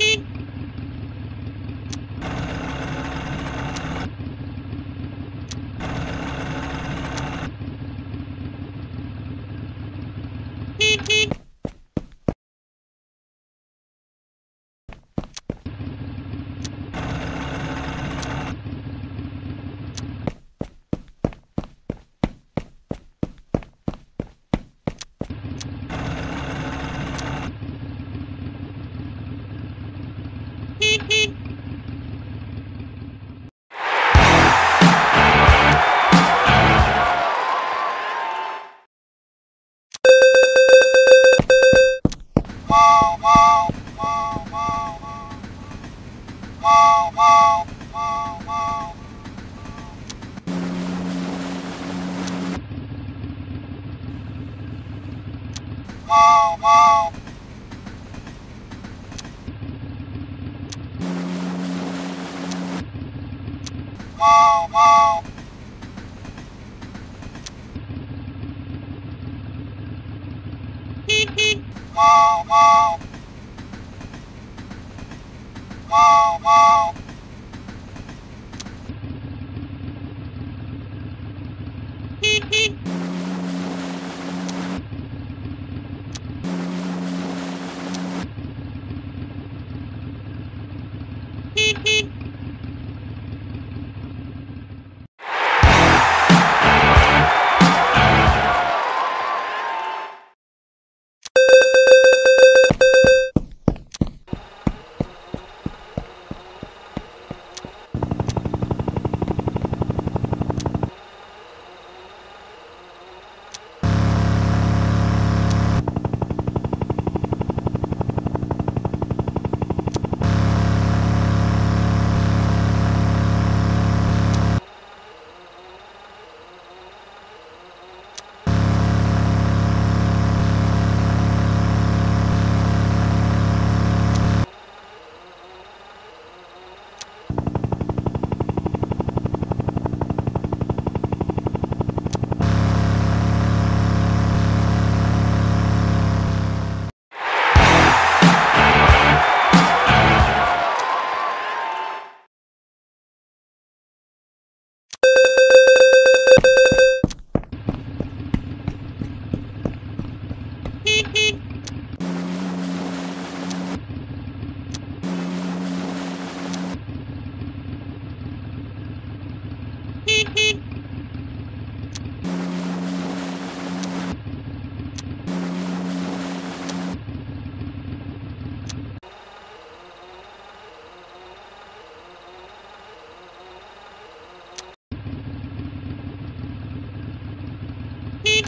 Hee! Bye.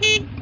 Beep.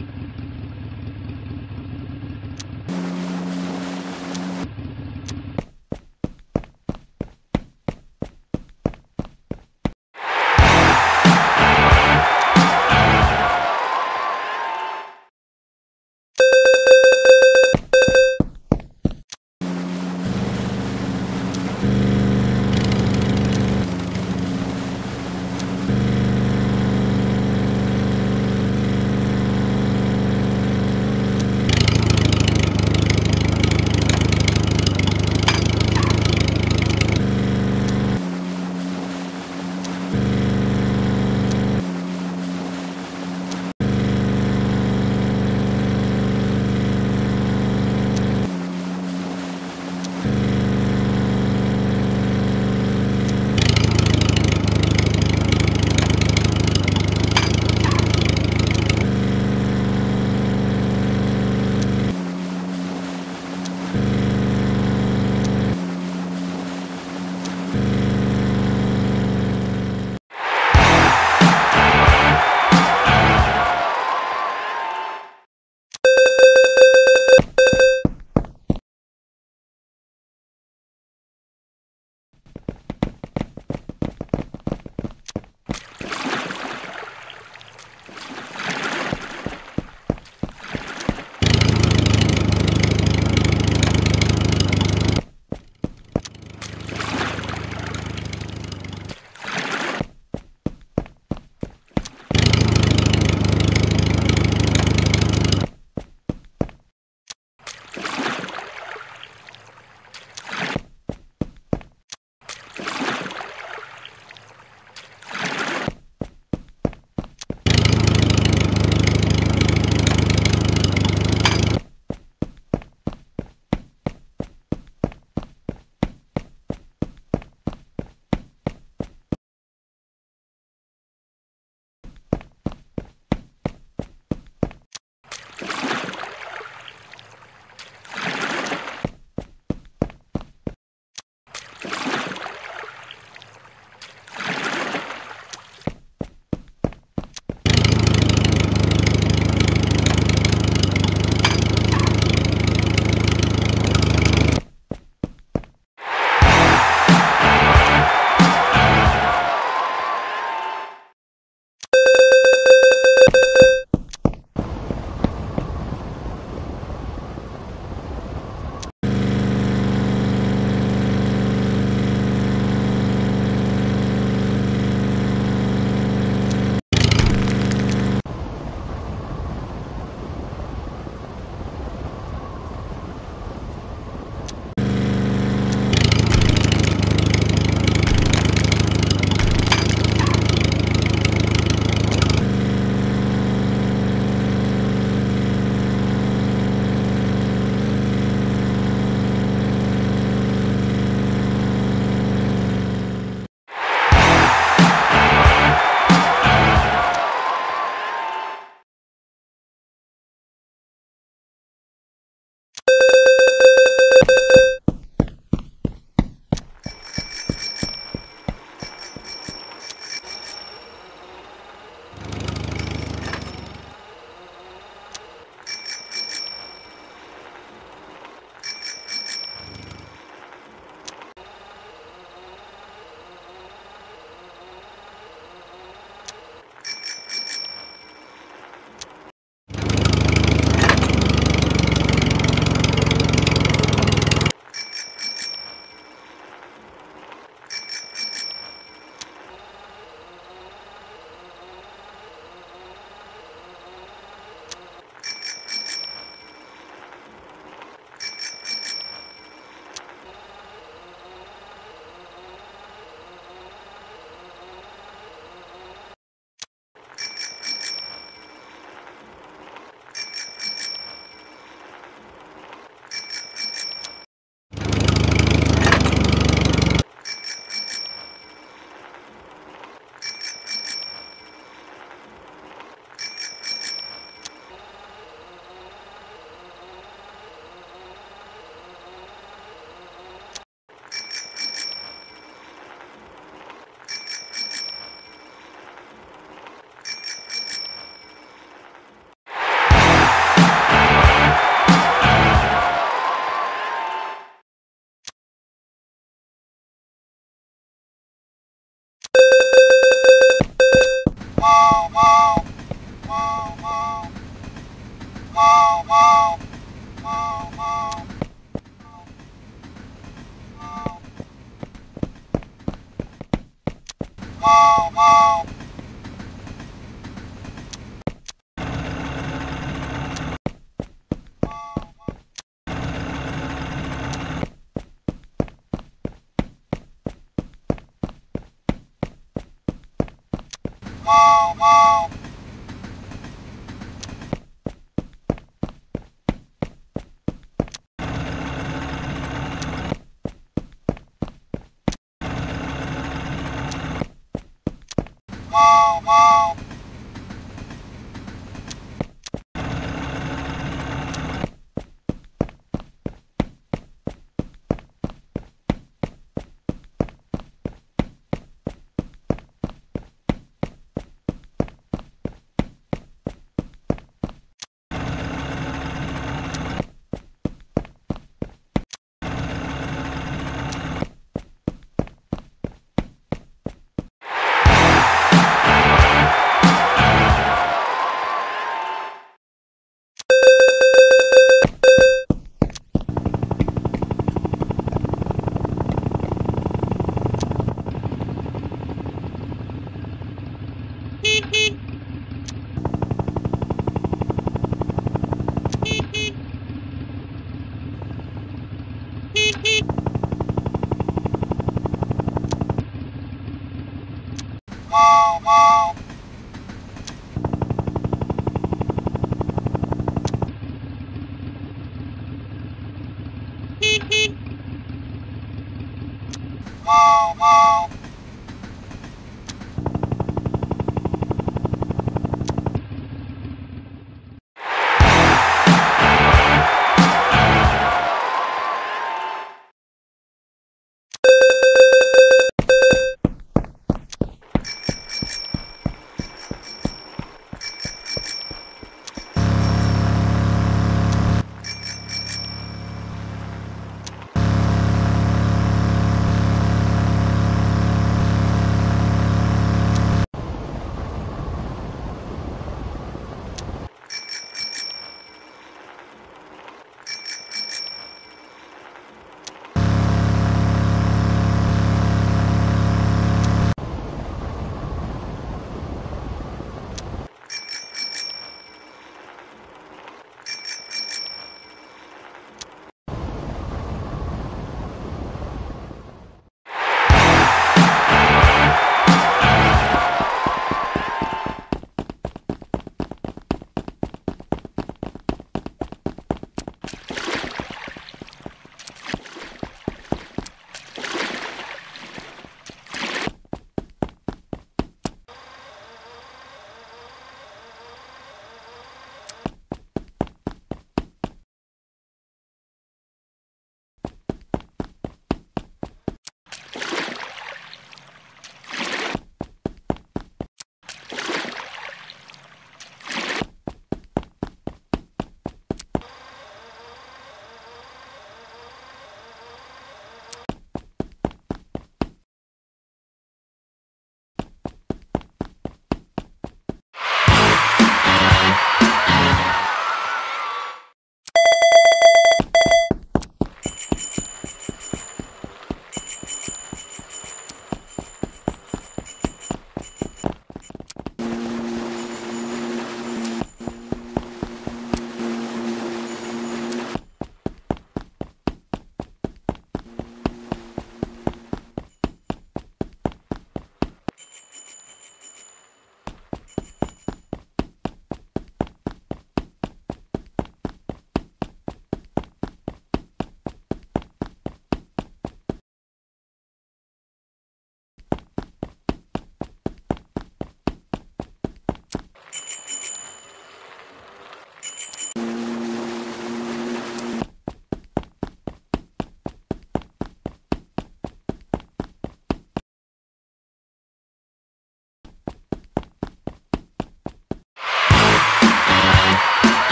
猫